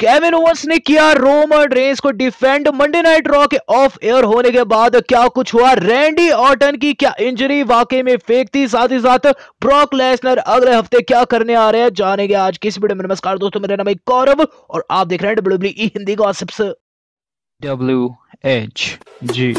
Kevin Owens ने किया Roman Reigns को डिफेंड मंडे नाइट रॉ के ऑफ़ एयर होने के बाद क्या कुछ हुआ? रैंडी ऑटन की क्या इंजरी वाकई में फेक थी? साथ ही साथ ब्रॉक लेसनर अगले हफ़्ते क्या करने आ रहे हैं? जानेंगे आज किस वीडियो में। नमस्कार दोस्तों, मेरा नाम है गौरव और आप देख रहे हैं W e Hindi gossips W H G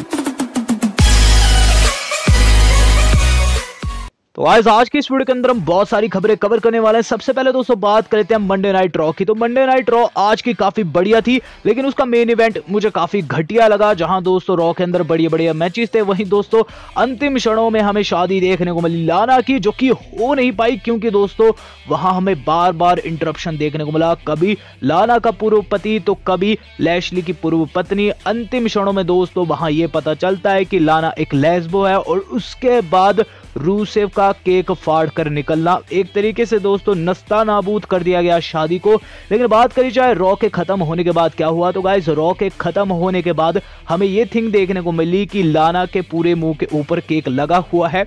तो आज आज की इस वीडियो के अंदर हम बहुत सारी खबरें कवर करने वाले हैं। सबसे पहले दोस्तों, बात करते हैं मंडे नाइट रॉ की। तो मंडे नाइट रॉ आज की काफ़ी बढ़िया थी, लेकिन उसका मेन इवेंट मुझे काफ़ी घटिया लगा, जहाँ दोस्तों रॉ के अंदर बढ़िया बढ़िया मैचेस थे। वहीं दोस्तों, अंतिम क्षणों में हमें शादी देखने को मिली लाना की, जो कि हो नहीं पाई, क्योंकि दोस्तों, वहाँ हमें बार बार इंटरप्शन देखने को मिला। कभी लाना का पूर्व पति तो कभी लैशली की पूर्व पत्नी। अंतिम क्षणों में दोस्तों, वहाँ ये पता चलता है कि लाना एक लेस्बो है, और उसके बाद रूसेव का केक फाड़ कर निकलना। एक तरीके से दोस्तों नस्ता नाबूद कर दिया गया शादी को। लेकिन बात करी जाए रॉ के खत्म होने के बाद क्या हुआ? तो गाइस रॉ के खत्म होने के बाद हमें ये थिंग देखने को मिली कि लाना के पूरे मुँह के ऊपर केक लगा हुआ है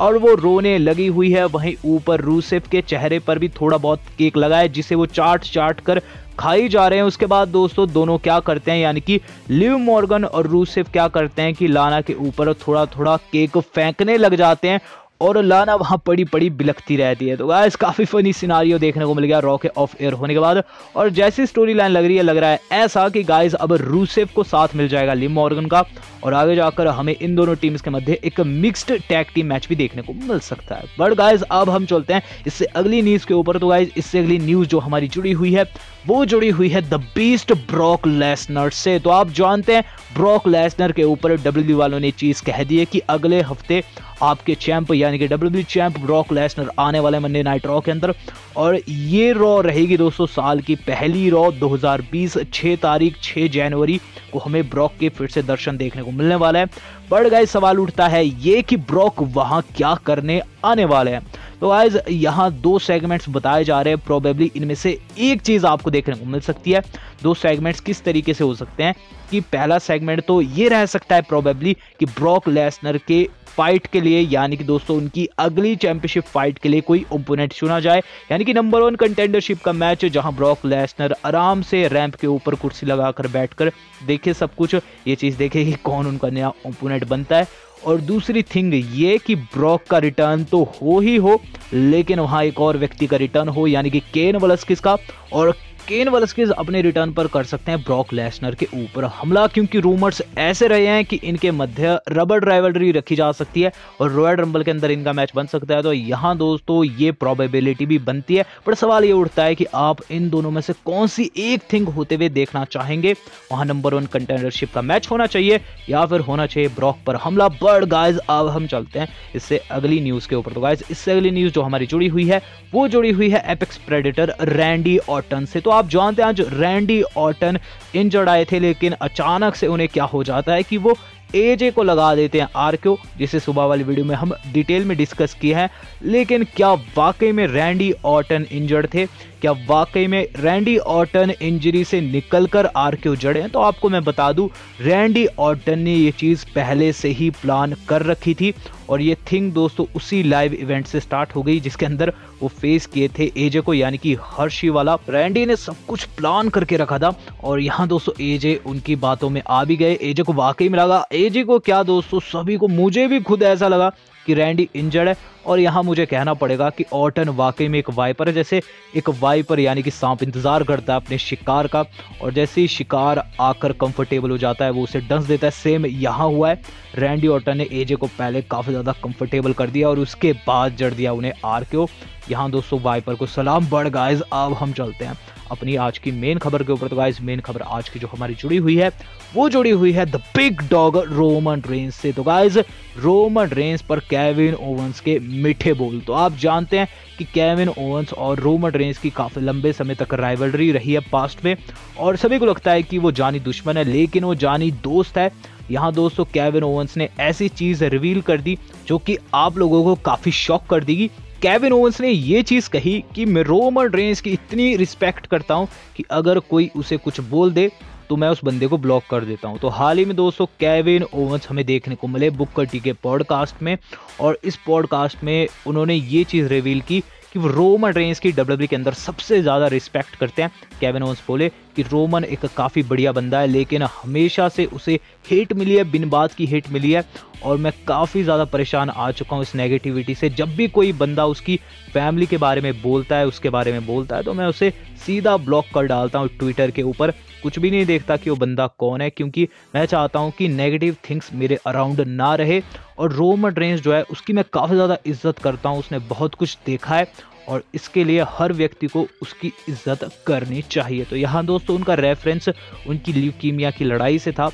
और वो रोने लगी हुई है। वहीं ऊपर रूसेफ के चेहरे पर भी थोड़ा बहुत केक लगा है, जिसे वो चाट चाट कर खाई जा रहे हैं। उसके बाद दोस्तों, दोनों क्या करते हैं? यानी कि लिव मॉर्गन और रूसिफ क्या करते हैं कि लाना के ऊपर थोड़ा थोड़ा केक फेंकने लग जाते हैं। और लाना वहाँ पड़ी पड़ी बिलखती रहती है। तो गाइस काफ़ी फनी सिनारियो देखने को मिल गया रॉ के ऑफ़ एयर होने के बाद। और जैसी स्टोरी लाइन लग रही है, लग रहा है ऐसा कि गाइस अब रूसेफ को साथ मिल जाएगा लिम मॉर्गन का। और आगे जाकर हमें इन दोनों टीम्स के मध्य एक मिक्स्ड टैग टीम मैच भी देखने को मिल सकता है। बट गाइज़ अब हम चलते हैं इससे अगली न्यूज़ के ऊपर। तो गाइज़ इससे अगली न्यूज़ जो हमारी जुड़ी हुई है, वो जुड़ी हुई है द बीस्ट ब्रॉक लेसनर से। तो आप जानते हैं ब्रॉक लेसनर के ऊपर डब्ल्यू वालों ने चीज़ कह दी है कि अगले हफ़्ते आपके चैंप, यानी कि डब्ल्यू चैंप ब्रॉक लेसनर आने वाले मंडे नाइट रॉ के अंदर। और ये रॉ रहेगी दोस्तों साल की पहली रॉ 2020 6 तारीख 6 जनवरी को हमें ब्रॉक के फिर से दर्शन देखने को मिलने वाला है। बट गाइस सवाल उठता है ये कि ब्रॉक वहाँ क्या करने आने वाले हैं। तो गाइज़ यहाँ दो सेगमेंट्स बताए जा रहे हैं। प्रोबेबली इनमें से एक चीज़ आपको देखने को मिल सकती है। दो सेगमेंट्स किस तरीके से हो सकते हैं कि पहला सेगमेंट तो ये रह सकता है प्रोबेबली कि ब्रॉक लेसनर के फाइट के लिए, यानी कि दोस्तों उनकी अगली चैंपियनशिप फाइट के लिए कोई ओपोनेंट चुना जाए। यानी कि नंबर वन कंटेंडरशिप का मैच जहाँ ब्रॉक लेसनर आराम से रैंप के ऊपर कुर्सी लगाकर बैठकर देखे सब कुछ, ये चीज़ देखे कि कौन उनका नया ओपोनेंट बनता है। और दूसरी थिंग ये कि ब्रॉक का रिटर्न तो हो ही हो, लेकिन वहाँ एक और व्यक्ति का रिटर्न हो, यानी कि केन वलस्किस का। और केन वलस्किस अपने रिटर्न पर कर सकते हैं ब्रॉक लेसनर के ऊपर हमला, क्योंकि रूमर्स ऐसे रहे हैं कि इनके मध्य रबर ड्राइवलरी रखी जा सकती है और रॉयल रंबल के अंदर इनका मैच बन सकता है। तो यहाँ दोस्तों, ये प्रोबेबिलिटी भी बनती है, पर सवाल ये उठता है कि आप इन दोनों में से कौन सी एक थिंग होते हुए देखना चाहेंगे? वहाँ नंबर वन कंटेनरशिप का मैच होना चाहिए या फिर होना चाहिए ब्रॉक पर हमला। बर्ड गाइज़ अब हम चलते हैं इससे अगली न्यूज़ के ऊपर। तो गाइज़ इससे अगली न्यूज़ जो हमारी जुड़ी हुई है, वो जुड़ी हुई है एपेक्स प्रेडिटर रैंडी ऑटन से। तो आप जानते हैं, आज रैंडी ऑटन इंजर्ड आए थे, लेकिन अचानक से उन्हें क्या हो जाता है कि वो एजे को लगा देते हैं आर क्यू जिसे सुबह वाली वीडियो में हम डिटेल में डिस्कस किए हैं। लेकिन क्या वाकई में रैंडी ऑटन इंजर्ड थे? क्या वाकई में रैंडी ऑटन इंजरी से निकलकर आर क्यू जड़े हैं? तो आपको मैं बता दूँ, रैंडी ऑटन ने ये चीज़ पहले से ही प्लान कर रखी थी, और ये थिंग दोस्तों उसी लाइव इवेंट से स्टार्ट हो गई, जिसके अंदर वो फेस किए थे एजे को, यानी कि हर्षी वाला। रैंडी ने सब कुछ प्लान करके रखा था। और यहाँ दोस्तों एजे उनकी बातों में आ भी गए। एजे को वाकई में लगा एजे को क्या दोस्तों, सभी को मुझे भी खुद ऐसा लगा कि रैंडी इंजर्ड है। और यहाँ मुझे कहना पड़ेगा कि ऑटन वाकई में एक वाइपर है, जैसे एक वाइपर यानी कि सांप इंतज़ार करता है अपने शिकार का, और जैसे ही शिकार आकर कंफर्टेबल हो जाता है, वो उसे डंस देता है। सेम यहाँ हुआ है। रैंडी ऑटन ने एजे को पहले काफ़ी ज़्यादा कंफर्टेबल कर दिया और उसके बाद जड़ दिया उन्हें आर के यहाँ दोस्तों वाइपर को सलाम। बढ़ गाइज़ अब हम चलते हैं अपनी आज की मेन खबर के ऊपर। तो गाइज़ मेन खबर आज की जो हमारी जुड़ी हुई है, वो जुड़ी हुई है the big dog Roman Reigns से। तो गाइज़ रोमन रेंस पर कैविन ओवंस के मीठे बोल तो आप जानते हैं कि कैविन ओवंस और रोमन रेंस की काफ़ी लंबे समय तक राइवलरी रही है पास्ट में, और सभी को लगता है कि वो जानी दुश्मन है, लेकिन वो जानी दोस्त है। यहाँ दोस्तों कैविन ओवंस ने ऐसी चीज़ रिवील कर दी जो कि आप लोगों को काफ़ी शॉक कर देगी। केविन ओवंस ने ये चीज़ कही कि मैं रोमन रेंस की इतनी रिस्पेक्ट करता हूँ कि अगर कोई उसे कुछ बोल दे तो मैं उस बंदे को ब्लॉक कर देता हूँ। तो हाल ही में दोस्तों कैविन ओवंस हमें देखने को मिले बुक कटी के पॉडकास्ट में और इस पॉडकास्ट में उन्होंने ये चीज़ रिवील की कि वो रोमन रेंस की डब्ल्यू के अंदर सबसे ज़्यादा रिस्पेक्ट करते हैं। कैविन ओवंस बोले कि रोमन एक काफ़ी बढ़िया बंदा है, लेकिन हमेशा से उसे हेट मिली है, बिन बात की हेट मिली है। और मैं काफ़ी ज़्यादा परेशान आ चुका हूँ इस नेगेटिविटी से। जब भी कोई बंदा उसकी फैमिली के बारे में बोलता है, उसके बारे में बोलता है तो मैं उसे सीधा ब्लॉक कर डालता हूँ ट्विटर के ऊपर। कुछ भी नहीं देखता कि वो बंदा कौन है, क्योंकि मैं चाहता हूँ कि नेगेटिव थिंग्स मेरे अराउंड ना रहे। और रोमन रेंज जो है, उसकी मैं काफ़ी ज़्यादा इज़्ज़त करता हूँ, उसने बहुत कुछ देखा है। और इसके लिए हर व्यक्ति को उसकी इज़्ज़त करनी चाहिए। तो यहाँ दोस्तों, उनका रेफरेंस उनकी ल्यूकीमिया की लड़ाई से था।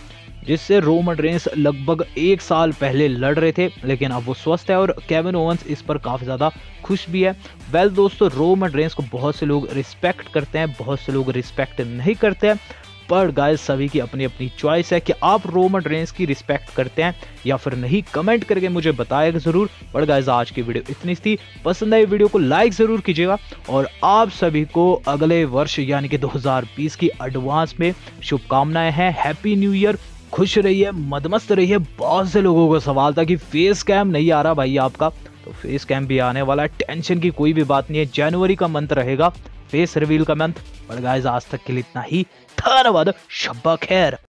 जिससे रोमन रेंस लगभग एक साल पहले लड़ रहे थे लेकिन अब वो स्वस्थ है और केविन ओवंस इस पर काफ़ी ज़्यादा खुश भी है। वेल well, दोस्तों रोमन रेंस को बहुत से लोग रिस्पेक्ट करते हैं बहुत से लोग रिस्पेक्ट नहीं करते हैं पर गाइस सभी की अपनी अपनी चॉइस है कि आप रोमन रेंस की रिस्पेक्ट करते हैं या फिर नहीं। कमेंट करके मुझे बताएगा ज़रूर। पर गाइस आज की वीडियो इतनी थी। पसंद आई वीडियो को लाइक ज़रूर कीजिएगा और आप सभी को अगले वर्ष यानी कि 2020 की एडवांस में शुभकामनाएँ हैं। हैप्पी न्यू ईयर खुश रहिए, मदमस्त रहिए। बहुत से लोगों को सवाल था कि फेस कैम नहीं आ रहा भाई आपका। तो फेस कैम भी आने वाला है। टेंशन की कोई भी बात नहीं है। जनवरी का मंथ रहेगा। फेस रिवील का मंथ। और गाइस आज तक के लिए इतना ही। धन्यवाद। शब्बा खैर।